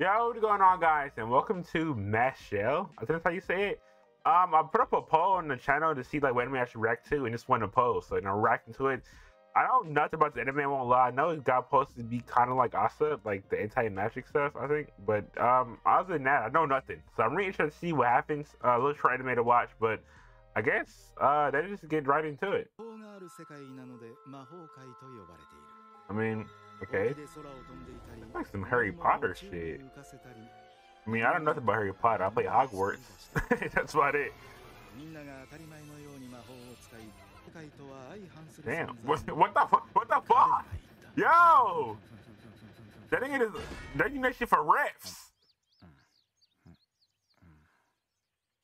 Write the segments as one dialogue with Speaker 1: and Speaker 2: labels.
Speaker 1: Yo, what's going on, guys? And welcome to Mashle. I think that's how you say it. Um, I put up a poll on the channel to see like anime I should react to, and just won a poll. So, you know, reacting to it. I don't know nothing about the anime. I won't lie. I know it got posted to be kind of like Asta, like the anti-magic stuff. I think, but um, other than that, I know nothing. So I'm really interested to see what happens. Uh, a little short anime to watch, but I guess uh, they just get right into it. I mean, okay, like some Harry Potter shit. I mean, I don't know nothing about Harry Potter. I play Hogwarts. That's about it. Damn, what, what the what the fuck? Yo, that nigga is that you that shit for refs.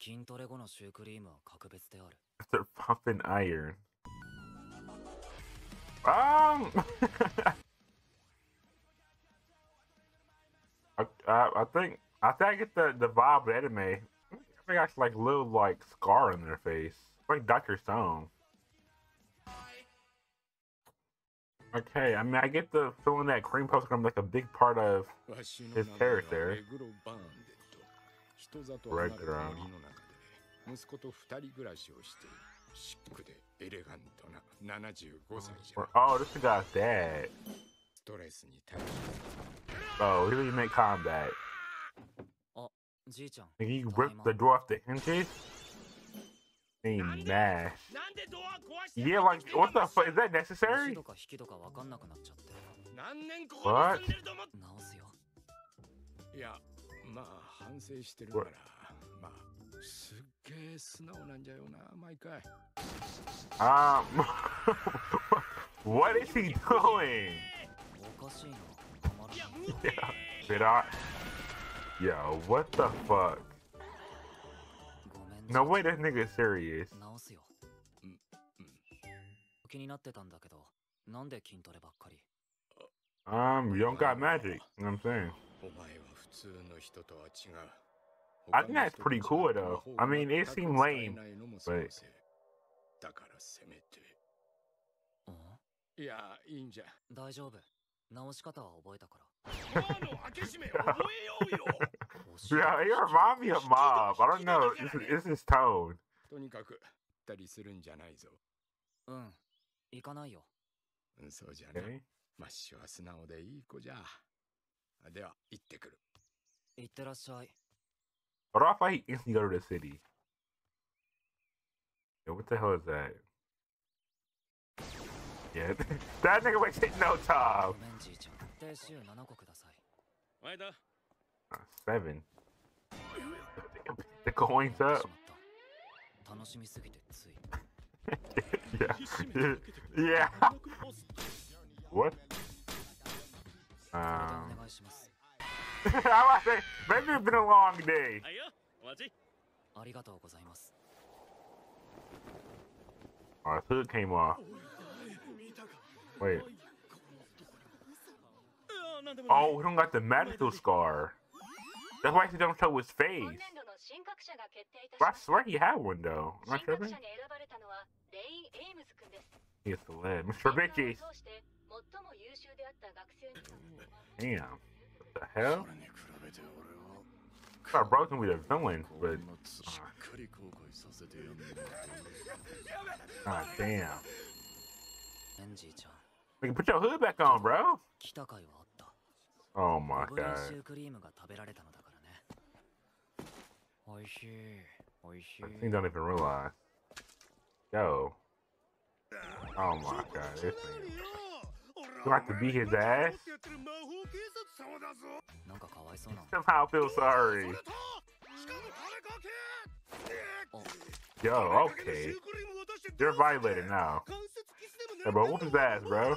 Speaker 2: 筋トレ後のシュークリームは格別である。
Speaker 1: They're pumping iron. Um, I, I, I think I think I get the the vibe of the anime. I think I like little like scar on their face, like Doctor Stone. Okay, I mean I get the feeling that Cream Puff's gonna like a big part of his character.
Speaker 3: レグ
Speaker 1: Oh, this is guy's dad. Oh, he didn't make combat. Oh, he ripped the door off the hinges. He mad. Yeah, like, what the fuck? Is that necessary? What?
Speaker 3: 住んでると思っ
Speaker 2: 直すよ。
Speaker 3: いやまあ反省してるからまあすっげえ素直なんじゃよな毎回
Speaker 1: Um, what is he doing?
Speaker 2: おかしいな。たまらない。
Speaker 1: Yeah, did I? Yo, what the fuck?
Speaker 2: ごめん。
Speaker 1: No way, this nigga is serious.
Speaker 2: 直すよ。
Speaker 3: うんうん
Speaker 2: 気になってたんだけど、なんで筋トレばっかり
Speaker 1: Um, you don't got magic. You know what I'm saying?
Speaker 3: お前は普通の人とは違う
Speaker 1: I think that's pretty cool, though. I mean, it seemed lame, but-
Speaker 3: だからせめて
Speaker 2: うん
Speaker 3: いやいいんじゃ
Speaker 2: 大丈夫。直し方は覚えたから。
Speaker 3: ドアの開け閉め覚えようよ
Speaker 1: Yeah, he remind me of Mob. I don't know. This is, this is tone.
Speaker 3: とにかくたりするんじゃないぞ
Speaker 2: うん。行かないよ。
Speaker 3: うんそうじゃな
Speaker 1: Okay.
Speaker 3: マッシュは素直でいい子じゃでは行ってくる
Speaker 2: 行ってらっしゃい。
Speaker 1: But off, I instantly go to the city. Yo, what the hell is that? Yeah, that nigga wasted no time. Uh, seven. the coins up.
Speaker 2: yeah.
Speaker 1: yeah. yeah. What? Um. I was about to say, maybe it's been a long day.
Speaker 3: はいよお待ち
Speaker 2: ありがとうございます。
Speaker 1: Our hood came off. Wait. Oh, we don't got the magical scar. That's why he don't show his
Speaker 4: 今
Speaker 1: face.
Speaker 4: 年度の新格者が決定いたし
Speaker 1: But I
Speaker 4: ました
Speaker 1: swear he had one though. Am I
Speaker 4: 新格
Speaker 1: tripping?
Speaker 4: 者に選ばれたのはレイン・エイムズ君です
Speaker 1: He is the lead. Mr.
Speaker 4: 年
Speaker 1: Bitches.
Speaker 4: 間を通して最も優秀であった学生に
Speaker 1: Damn. the hell? Got broken with a villain, but.
Speaker 3: Ah,
Speaker 1: oh, damn.
Speaker 2: We
Speaker 1: can put your hood back on, bro. Oh my god.
Speaker 2: I
Speaker 1: think don't even realize. Yo. Oh my god. This thing. You like to beat his ass?
Speaker 2: なんかかわいそうな。
Speaker 1: Somehow I feel sorry.
Speaker 2: お
Speaker 1: Yo, okay. You're violated now. Hey, bro, whoop his ass, bro.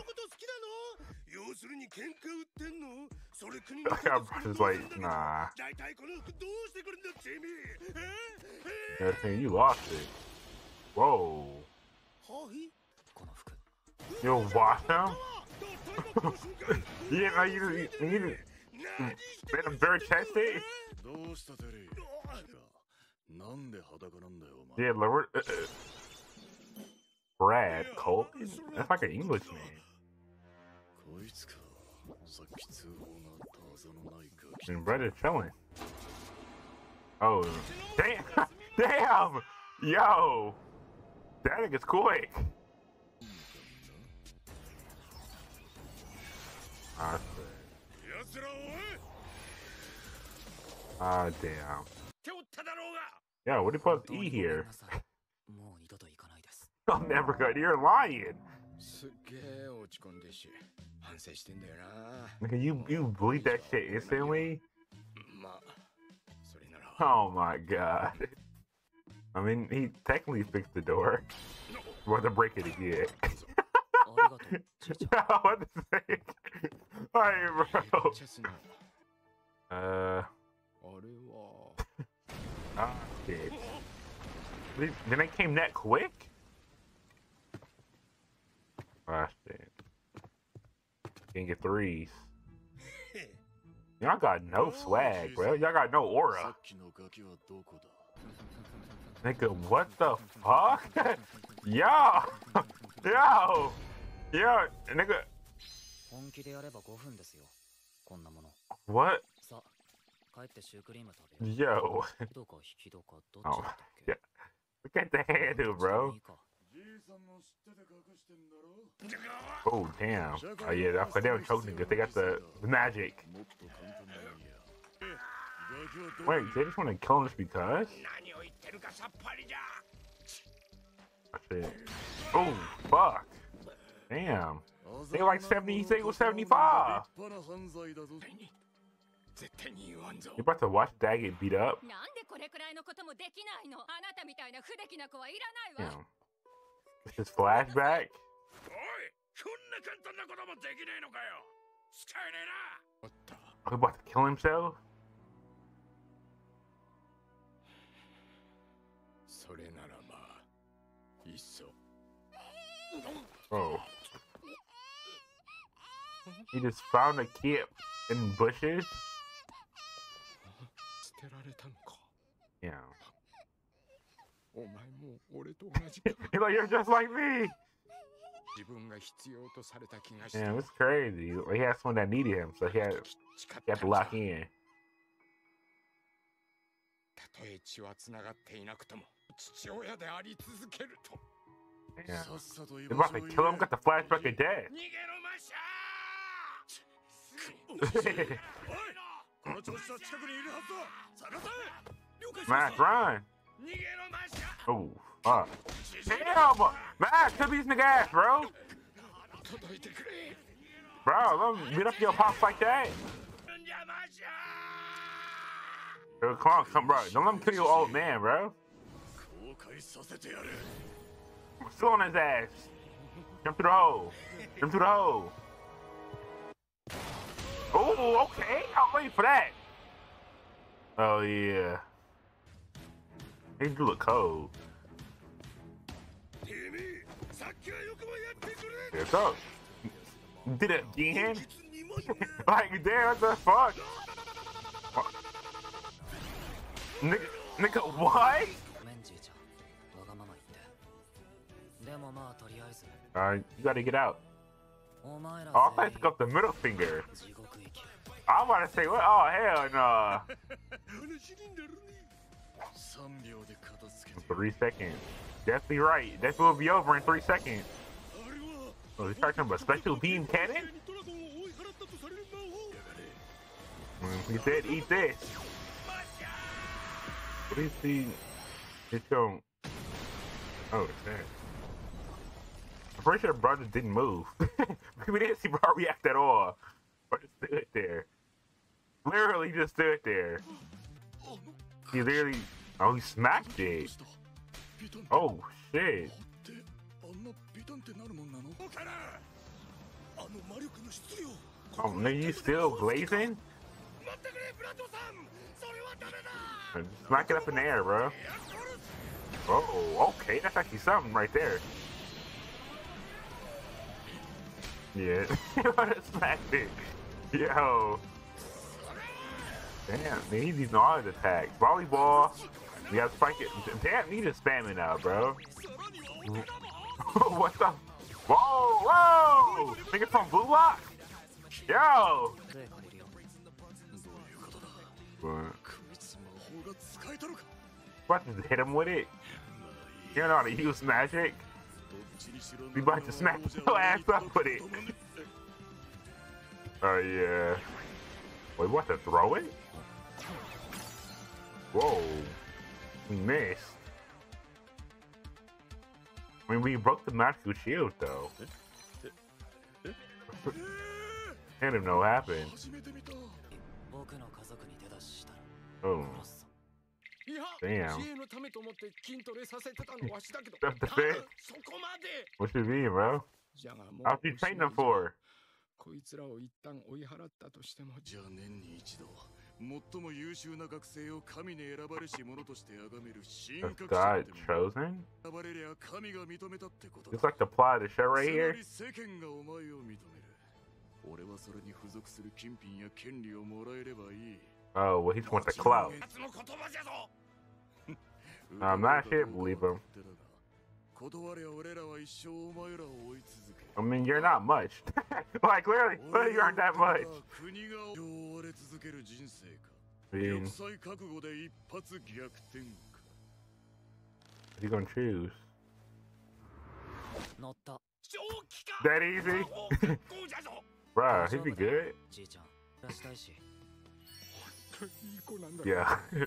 Speaker 5: 要するに喧嘩売ってんのそれ国
Speaker 1: Like, I'm just like, nah.
Speaker 5: 大体この服どうしてくるんだジミーえ
Speaker 1: Yeah, saying you lost it. Whoa.
Speaker 5: はい
Speaker 2: この服。
Speaker 1: You don't wash him? yeah, I need it. you, you, you didn't very
Speaker 6: tasty.
Speaker 1: Yeah, Lord. Uh, uh. Brad Colt? That's like an English name. And Brad is chilling. Oh, damn! damn! Yo! That nigga's quick!
Speaker 5: I say.
Speaker 1: Ah, damn. Yeah, what do you
Speaker 2: put E
Speaker 1: here? I'm never good. You're lying. Nigga, you you bleed that shit instantly. Oh my god. I mean, he technically fixed the door. We're to break it again. what the heck? Right, bro. Uh. ah, shit. Then they came that quick? Ah, shit. Can't get threes. Y'all got no swag, bro. Y'all got no aura. Nigga, what the fuck? yo! Yo! Yo, nigga.
Speaker 2: 本気でやれば5分ですよ。こんなもの。
Speaker 1: What?
Speaker 2: さあ、帰ってシュークリーム食べよう。
Speaker 1: Yo!
Speaker 2: ひどかひどかどっちだったっけ、oh,
Speaker 1: yeah. Look at the handle, bro! Oh, damn. Oh, yeah, I forgot they were choking because they got the magic. Wait, they just want to kill us because? Oh, fuck. Damn. They like 70, he said was 75. You about to watch Dad get beat up? Damn. This flashback? He about to kill himself? Oh. He just found a kid in bushes?
Speaker 3: 捨てられたのか
Speaker 1: Yeah.
Speaker 3: お前も俺と同じか
Speaker 1: He's like, you're just like me!
Speaker 3: 自分が必要とされた気がして
Speaker 1: Damn, it's crazy. He had someone that needed him, so he had,
Speaker 3: 誓っ
Speaker 1: he
Speaker 3: た
Speaker 1: had to lock in.
Speaker 3: たとえ血はつながっていなくとも父親であり続けると
Speaker 1: Yeah.
Speaker 6: さっさと居
Speaker 1: They're
Speaker 6: 場
Speaker 1: about
Speaker 6: 所
Speaker 1: to
Speaker 6: を
Speaker 1: kill him,
Speaker 6: 言
Speaker 1: got the flashback of death. Max,
Speaker 5: Ryan.
Speaker 1: Oh, fuck. Damn! Max, took these nigga ass, bro! Bro, don't beat up your pops like that! Yo, come on, come, bro. Don't let him kill your old man, bro.
Speaker 6: I'm
Speaker 1: still on his ass. Jump through the hole. Jump through the hole. Oh, okay. I'm waiting for that. Oh, yeah. He do look cold. There's up. Did it again? like, damn, what the fuck? What?
Speaker 2: Nick, nigga, what?
Speaker 1: Alright, you gotta get out. Oh, I think up the middle finger. I wanna say, what? Oh, hell no. Three seconds. Definitely right. That will be over in three seconds. Oh, he's talking about special beam cannon? Mm, he said, eat this. What do What is he? It's going. Oh, it's that pretty sure Brothers didn't move. we didn't see Bro react at all. Brothers stood there. Literally just stood there. He literally... Oh, he smacked it. Oh, shit. Oh, no, you still blazing? Smack it up in the air, bro. Oh, okay, that's actually something right there. Yeah. what a smack dude. Yo. Damn, man, he's using all his attacks. Volleyball. We got spike it. Damn, he just spamming now, bro. what the? Whoa, whoa! Think it's from blue lock? Yo! What? What, hit him with it? You know how to use magic? We about to smack your ass up with it. Oh, yeah. Wait, what, to throw it? Whoa. We missed. I mean, we broke the Matsu shield, though. I don't know what happened. Oh. Damn.
Speaker 3: 知恵のためと思って筋トレさせてたのわしだけど
Speaker 1: That's the
Speaker 3: あ
Speaker 1: thing.
Speaker 3: そこまで
Speaker 1: what you mean, bro?
Speaker 3: じゃがもう
Speaker 1: How'd you train them for?
Speaker 3: こいつらを一旦追い払ったとしても
Speaker 6: じゃあ年に一度最も優秀な学生を神に選ばれし者として崇める神
Speaker 1: Has
Speaker 6: 格
Speaker 1: God
Speaker 6: 者っても
Speaker 1: chosen?
Speaker 6: 選ばれりゃ神が認めたってこと
Speaker 1: It's like the plot of the show right
Speaker 6: つ
Speaker 1: here.
Speaker 6: まり世間がお前を認める俺はそれに付属する金品や権利をもらえればいい
Speaker 1: Oh, well, he just wants the clout.
Speaker 5: Um,
Speaker 1: I'm not believe him. I mean, you're not much. like, clearly, clearly, you aren't that much. I mean, what you gonna choose? That easy? Bruh, he'd be good. yeah.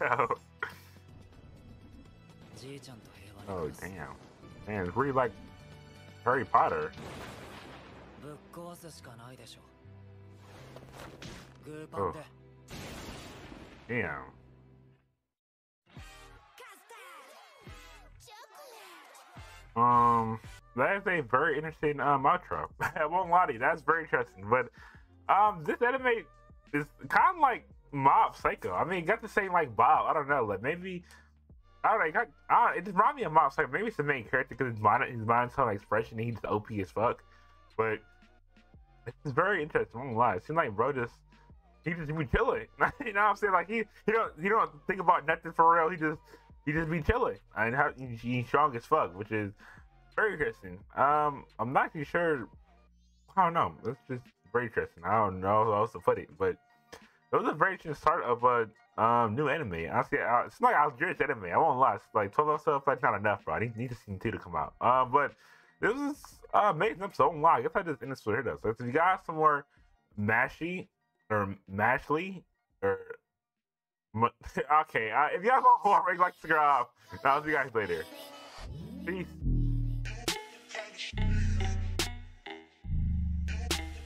Speaker 1: yeah. Oh, damn. Man, it's really like Harry Potter.
Speaker 2: Oh.
Speaker 1: Damn. Um, that is a very interesting uh, um outro. I won't lie to you, that's very interesting. But um, this anime is kind of like Mob Psycho. I mean, got the same like Bob. I don't know, like maybe I don't know. It, just reminded me of Mob. Maybe it's the main character because his mind, his monotone expression, he's OP as fuck. But it's very interesting. I won't lie. It seems like bro just he just be chilling. you know what I'm saying? Like he you don't he don't think about nothing for real. He just he just be chilling and how he, he's strong as fuck, which is very interesting. Um, I'm not too sure. I don't know. It's just very interesting. I don't know how else to put it, but it was a very interesting start of a um new anime. I, it's like I was curious anime. I won't lie. It's like 12 episodes, like not enough, bro. I need, need to see two to come out. Um, but this is uh, amazing episode. I. I guess I just ended with here though. So if you got some more mashy or mashly or okay, uh, if you guys want more, make like subscribe. I'll see you guys later. Peace.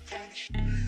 Speaker 6: Thank you.